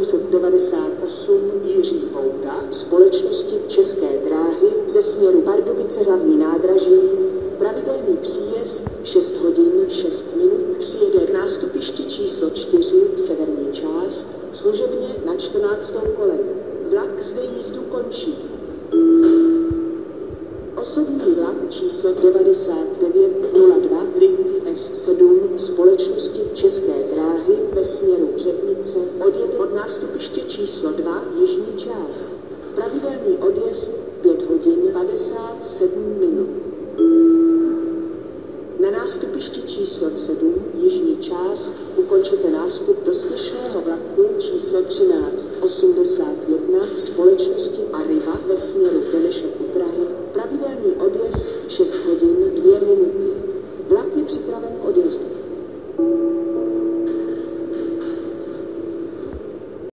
898 Jiří Houda společnosti České dráhy ze směru Pardubice hlavní nádraží, pravidelný příjezd 6 hodin 6 minut, přijede k nástupišti číslo 4 severní část, služebně na 14. kolem. Vlak zde jízdu končí. Osobní vlak číslo 9902 Link S7 společnosti České dráhy ve směru Řepnice odjede od nástupiště číslo 2 jižní část. Pravidelný odjezd 5 hodin 57 minut. Na nástupišti číslo 7 jižní část ukončete nástup do spěšného vlaku číslo 1381 společnosti Arriva ve směru